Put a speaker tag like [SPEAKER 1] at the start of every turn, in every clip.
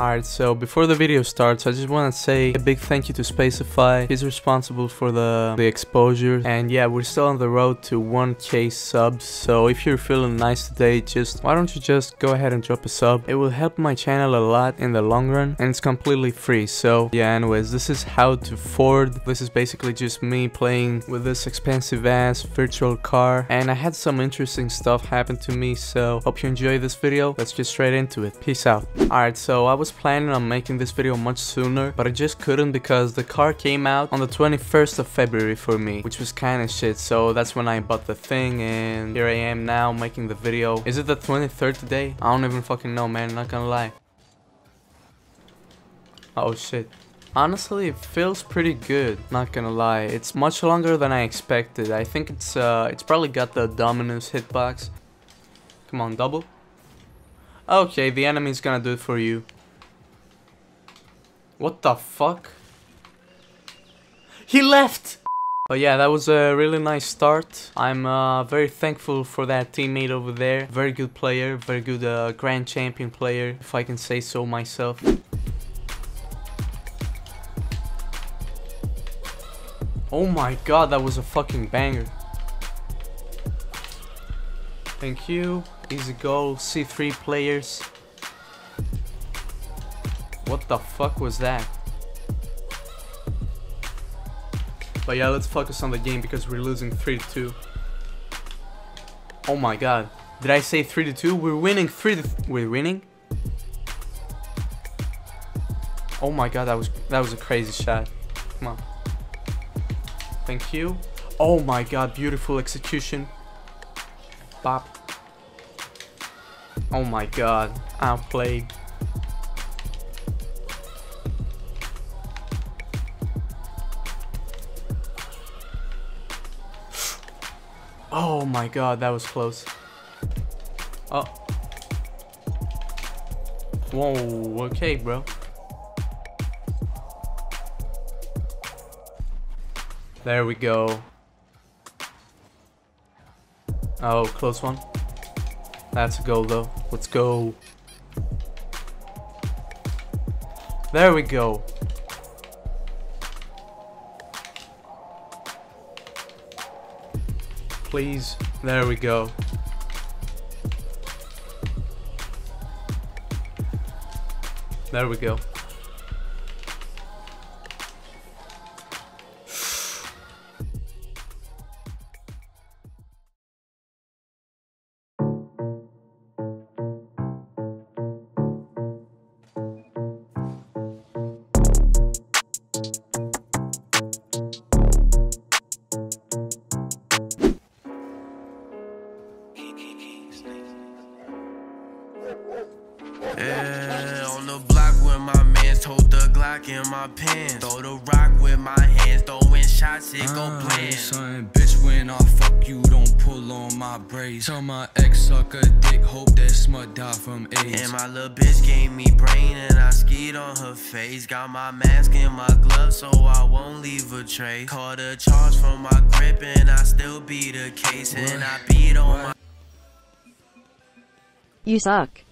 [SPEAKER 1] Alright, so before the video starts, I just want to say a big thank you to Spacify. He's responsible for the, the exposure. And yeah, we're still on the road to 1k subs. So if you're feeling nice today, just why don't you just go ahead and drop a sub. It will help my channel a lot in the long run and it's completely free. So yeah, anyways, this is how to Ford. This is basically just me playing with this expensive ass virtual car. And I had some interesting stuff happen to me. So hope you enjoy this video. Let's get straight into it. Peace out. Alright, so I was planning on making this video much sooner, but I just couldn't because the car came out on the 21st of February for me, which was kinda shit, so that's when I bought the thing, and here I am now making the video. Is it the 23rd today? I don't even fucking know, man, not gonna lie. Oh shit. Honestly, it feels pretty good, not gonna lie. It's much longer than I expected. I think it's uh it's probably got the Dominus hitbox. Come on, double. Okay, the enemy's gonna do it for you. What the fuck? He left! But yeah, that was a really nice start. I'm uh, very thankful for that teammate over there. Very good player, very good uh, grand champion player, if I can say so myself. Oh my god, that was a fucking banger. Thank you. Easy goal. C3 players. The fuck was that? But yeah, let's focus on the game because we're losing 3 to 2. Oh my god. Did I say 3 to 2? We're winning 3 to We're winning? Oh my god, that was that was a crazy shot. Come on. Thank you. Oh my god, beautiful execution. Bop. Oh my god, I outplayed. Oh my god, that was close. Oh. Whoa, okay, bro. There we go. Oh, close one. That's a goal though. Let's go. There we go. Please. There we go. There we go.
[SPEAKER 2] My pants. Throw the rock with my hands, throwing shots, it go uh, plan.
[SPEAKER 3] Son, bitch, when I fuck you, don't pull on my braids. Tell my ex suck a dick, hope that smut die from AIDS.
[SPEAKER 2] And my little bitch gave me brain and I skied on her face. Got my mask and my gloves so I won't leave a trace. Caught a charge from my grip and I still beat the case. And I beat on my.
[SPEAKER 4] You suck.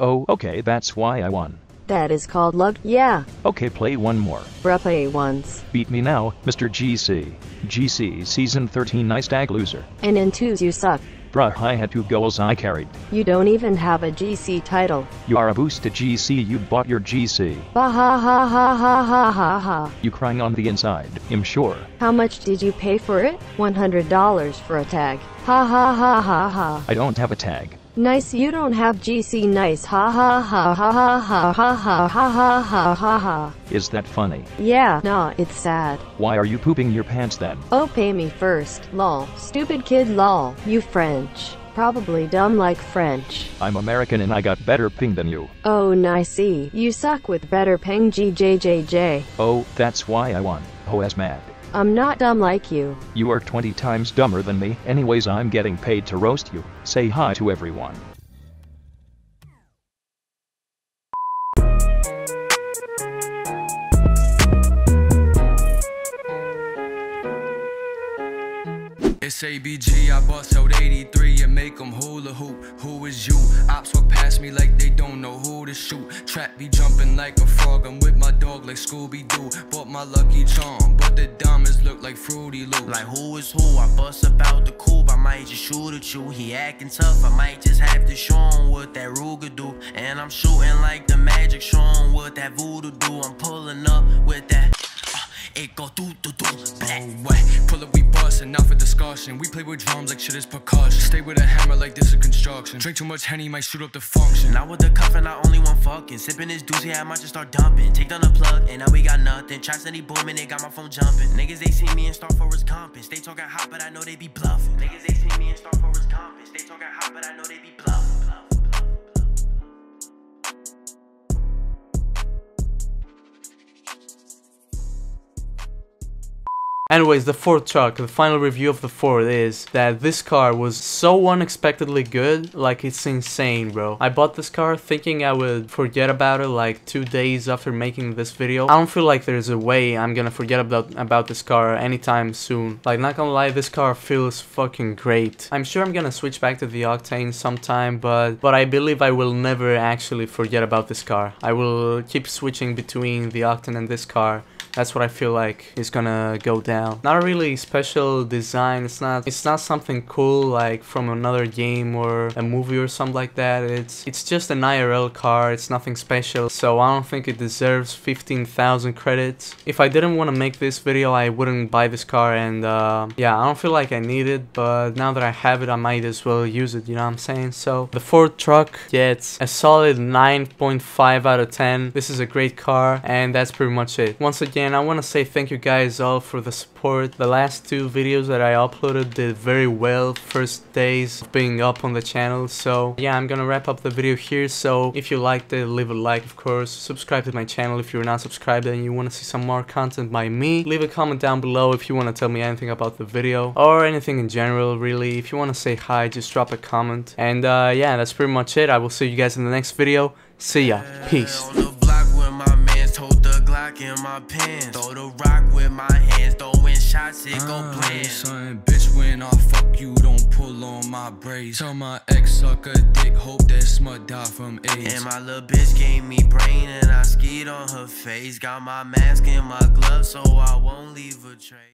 [SPEAKER 5] Oh, okay, that's why I won.
[SPEAKER 4] That is called luck, yeah.
[SPEAKER 5] Okay, play one more.
[SPEAKER 4] Bruh, play once.
[SPEAKER 5] Beat me now, Mr. GC. GC Season 13 Nice Dag Loser.
[SPEAKER 4] And in twos you suck.
[SPEAKER 5] Bruh, I had two goals I carried.
[SPEAKER 4] You don't even have a GC title.
[SPEAKER 5] You are a boost to GC, you bought your GC.
[SPEAKER 4] Ba ha ha ha ha ha ha ha.
[SPEAKER 5] You crying on the inside, I'm sure.
[SPEAKER 4] How much did you pay for it? $100 for a tag. Ha ha ha ha ha.
[SPEAKER 5] I don't have a tag.
[SPEAKER 4] Nice you don't have GC nice ha ha ha ha ha ha ha ha ha ha ha ha ha.
[SPEAKER 5] Is that funny?
[SPEAKER 4] Yeah, nah, it's sad.
[SPEAKER 5] Why are you pooping your pants then?
[SPEAKER 4] Oh pay me first, lol. Stupid kid lol. You French. Probably dumb like French.
[SPEAKER 5] I'm American and I got better ping than you.
[SPEAKER 4] Oh nice You suck with better ping GJJJ.
[SPEAKER 5] Oh, that's why I won. Oh as mad.
[SPEAKER 4] I'm not dumb like you.
[SPEAKER 5] You are 20 times dumber than me, anyways I'm getting paid to roast you. Say hi to everyone.
[SPEAKER 3] It's ABG, I bust out 83 and make them hula hoop. Who is you? Ops walk past me like they don't know who to shoot. Trap be jumping like a frog, I'm with my dog like Scooby Doo. Bought my lucky charm, but the diamonds look like Fruity Loops.
[SPEAKER 2] Like who is who? I bust about the coupe, I might just shoot at you. He acting tough, I might just have to show him what that Ruger do. And I'm shooting like the magic, show him what that voodoo do. I'm pulling up with that. It go do do do.
[SPEAKER 3] Oh. Pull up, we bustin', not for discussion. We play with drums like shit is percussion. Stay with a hammer like this is construction. Drink too much Henny, might shoot up the function.
[SPEAKER 2] Now with the cuffin', I only want fucking. Sippin' this doozy, I might just start dumping. Take down the plug, and now we got nothing. Try steady booming, they got my phone jumping. Niggas, they see me and start for his compass. They talking hot, but I know they be bluffing. Niggas, they see me and start for his compass. They talking hot, but I know they be bluffing.
[SPEAKER 1] Anyways, the Ford truck, the final review of the Ford is that this car was so unexpectedly good, like it's insane, bro. I bought this car thinking I would forget about it like two days after making this video. I don't feel like there's a way I'm gonna forget about, about this car anytime soon. Like, not gonna lie, this car feels fucking great. I'm sure I'm gonna switch back to the Octane sometime, but, but I believe I will never actually forget about this car. I will keep switching between the Octane and this car that's what I feel like is gonna go down. Not really special design. It's not. It's not something cool like from another game or a movie or something like that. It's it's just an IRL car. It's nothing special. So I don't think it deserves 15,000 credits. If I didn't want to make this video, I wouldn't buy this car. And uh, yeah, I don't feel like I need it. But now that I have it, I might as well use it. You know what I'm saying? So the Ford truck gets a solid 9.5 out of 10. This is a great car, and that's pretty much it. Once again. I want to say thank you guys all for the support. The last two videos that I uploaded did very well first days of being up on the channel. So yeah, I'm gonna wrap up the video here. So if you liked it, leave a like of course. Subscribe to my channel if you're not subscribed and you want to see some more content by me. Leave a comment down below if you want to tell me anything about the video or anything in general really. If you want to say hi, just drop a comment. And uh, yeah, that's pretty much it. I will see you guys in the next video. See ya. Peace.
[SPEAKER 2] Glock in my pants. Throw the rock with my hands, throwing shots, it go
[SPEAKER 3] Uh,
[SPEAKER 2] plan.
[SPEAKER 3] Son, bitch, when I fuck you, don't pull on my braids. Tell my ex suck a dick, hope that smut die from AIDS.
[SPEAKER 2] And my little bitch gave me brain and I skied on her face. Got my mask and my gloves so I won't leave a trace.